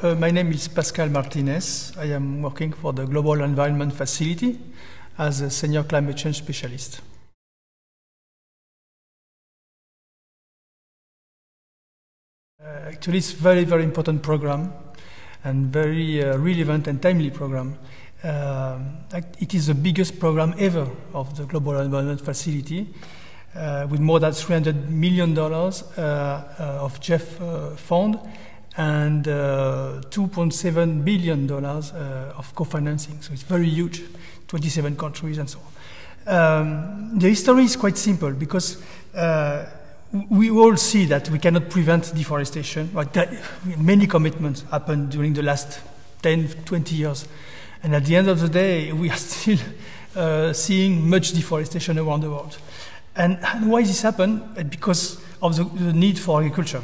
Uh, my name is Pascal Martinez. I am working for the Global Environment Facility as a senior climate change specialist. Uh, actually, it's a very, very important program and very uh, relevant and timely program. Um, it is the biggest program ever of the Global Environment Facility, uh, with more than 300 million dollars uh, uh, of GEF uh, fund and 2.7 billion dollars of co-financing. So it's very huge, 27 countries and so on. Um, the history is quite simple because we all see that we cannot prevent deforestation. Many commitments happened during the last 10, 20 years. And at the end of the day, we are still uh, seeing much deforestation around the world. And, and why this happened? Because of the, the need for agriculture.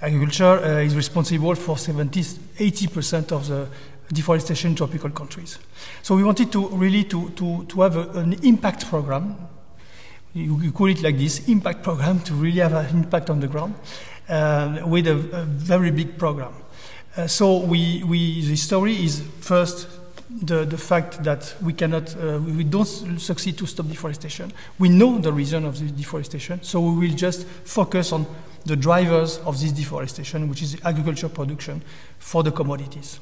Agriculture uh, is responsible for 70, 80% of the deforestation in tropical countries. So we wanted to really to, to, to have a, an impact program. You, you, call it like this, impact program, to really have an impact on the ground uh, with a, a very big program. Uh, so we, we, the story is first the, the fact that we cannot, uh, we don't succeed to stop deforestation. We know the reason of the deforestation, so we will just focus on the drivers of this deforestation, which is agriculture production for the commodities.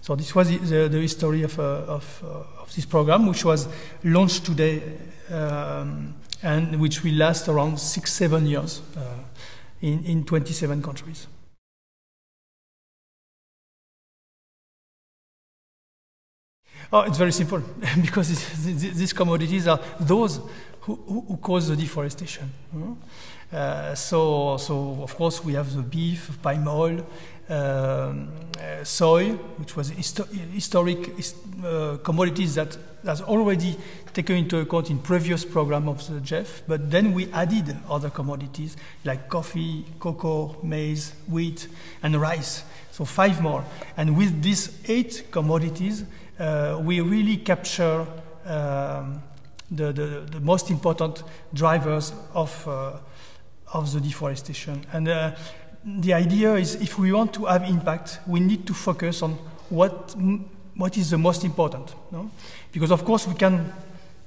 So this was the, the history of, uh, of, uh, of, this program, which was launched today um, and which will last around six, seven years uh, in, in 27 countries. Oh, it's very simple because these commodities are those who, who cause the deforestation. Uh, so, so, of course, we have the beef, palm oil, um, uh, soy, which was histo historic uh, commodities that has already taken into account in previous program of the GEF. But then we added other commodities like coffee, cocoa, maize, wheat, and rice. So five more. And with these eight commodities, we really capture um, the, the, the, most important drivers of, uh, of the deforestation. And uh, the idea is if we want to have impact, we need to focus on what, what is the most important. No? Because, of course, we can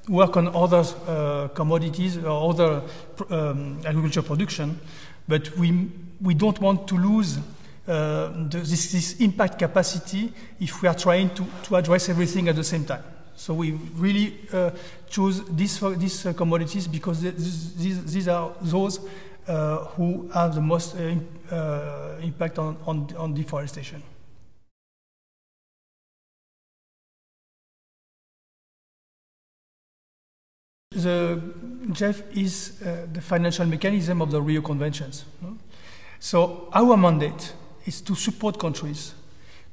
work on other uh, commodities or other um, agriculture production, but we, we don't want to lose uh, this, this, impact capacity if we are trying to, to address everything at the same time. So we really uh, choose these, these uh, commodities because these, these are those uh, who have the most uh, uh, impact on, on, on deforestation. The GEF is the financial mechanism of the Rio Conventions. So our mandate is to support countries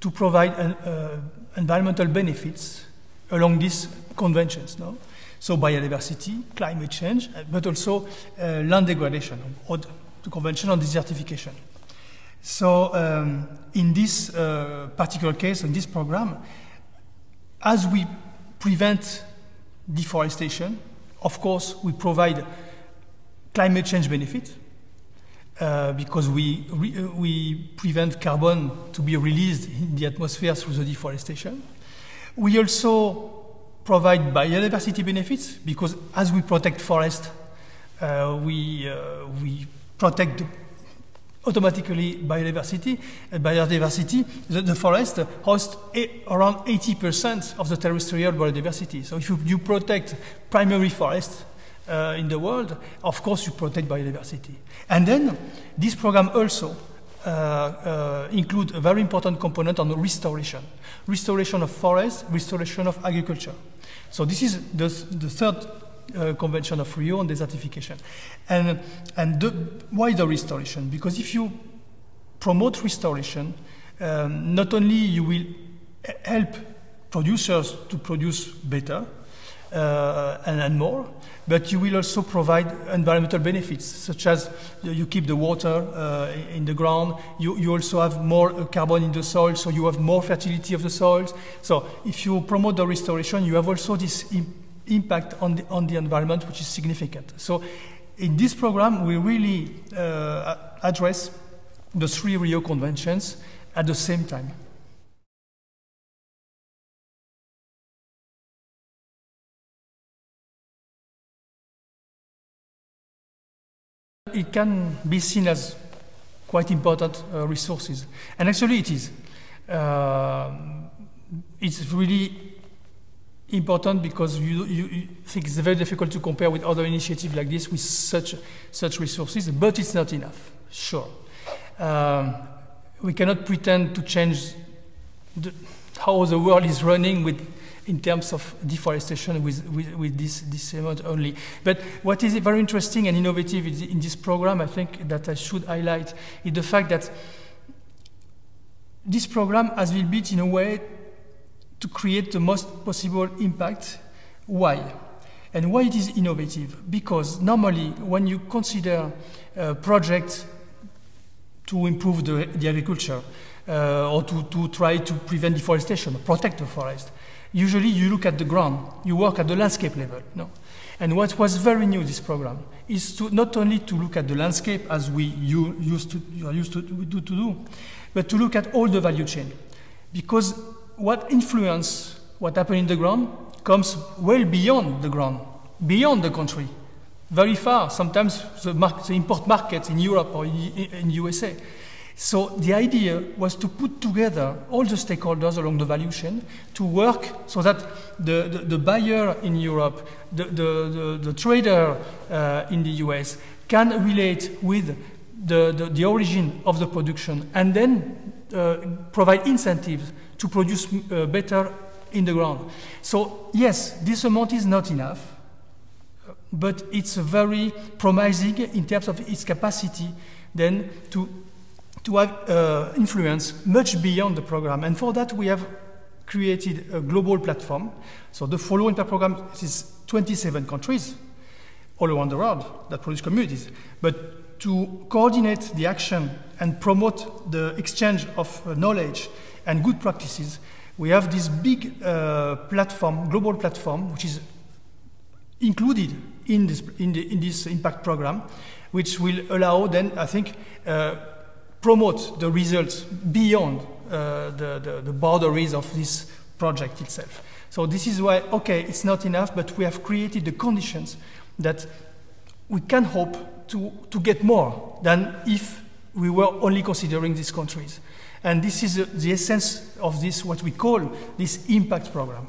to provide an, uh, environmental benefits along these conventions. No? So biodiversity, climate change, uh, but also uh, land degradation, or the Convention on Desertification. So um, in this uh, particular case, in this program, as we prevent deforestation, of course, we provide climate change benefits, uh, because we, uh, we prevent carbon to be released in the atmosphere through the deforestation. We also provide biodiversity benefits because as we protect forest, uh, we, uh, we protect automatically biodiversity. Uh, biodiversity, the, the forest hosts around 80% of the terrestrial biodiversity. So if you, you protect primary forest, uh, in the world, of course you protect biodiversity. And then this program also uh, uh, a very important component on restoration. Restoration of forests, restoration of agriculture. So this is the, the third uh, convention of Rio on desertification. And, and the, why the restoration? Because if you promote restoration, um, not only you will help producers to produce better, uh, and, and, more. But you will also provide environmental benefits, such as you keep the water uh, in the ground. You, you also have more uh, carbon in the soil, so you have more fertility of the soils. So if you promote the restoration, you have also this Im impact on the, on the environment, which is significant. So in this program, we really uh, address the three Rio conventions at the same time. It can be seen as quite important uh, resources, and actually it is. Uh, it's really important because you, you, you, think it's very difficult to compare with other initiatives like this with such, such resources, but it's not enough, sure. Um, we cannot pretend to change the, how the world is running with, in terms of deforestation with, with, with, this, this amount only. But what is very interesting and innovative in this program, I think that I should highlight, is the fact that this program has been built in a way to create the most possible impact. Why? And why it is innovative? Because normally when you consider a project to improve the, the agriculture uh, or to, to try to prevent deforestation, protect the forest, usually you look at the ground, you work at the landscape level. No? And what was very new this program is to not only to look at the landscape as we you used to, you are used to, to, to do, but to look at all the value chain. Because what influence what happens in the ground comes well beyond the ground, beyond the country, very far, sometimes the, the import market in Europe or in, in USA. So the idea was to put together all the stakeholders along the value chain to work so that the, the, the buyer in Europe, the, the, the trader uh, in the US can relate with the, the, the, origin of the production and then uh, provide incentives to produce uh, better in the ground. So yes, this amount is not enough, but it's very promising in terms of its capacity then to, to have uh, influence much beyond the program. And for that we have created a global platform. So the FOLUR Impact program is 27 countries all around the world that produce communities. But to coordinate the action and promote the exchange of uh, knowledge and good practices, we have this big uh, platform, global platform, which is included in this, in, the, in this impact program, which will allow then, I think, uh, promote the results beyond uh, the, the, the boundaries of this project itself. So this is why, okay, it's not enough, but we have created the conditions that we can hope to, to get more than if we were only considering these countries. And this is the essence of this, what we call this impact program.